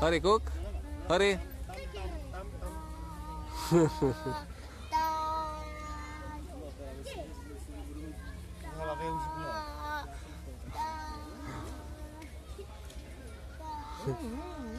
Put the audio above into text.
Hurry, cook. Hurry.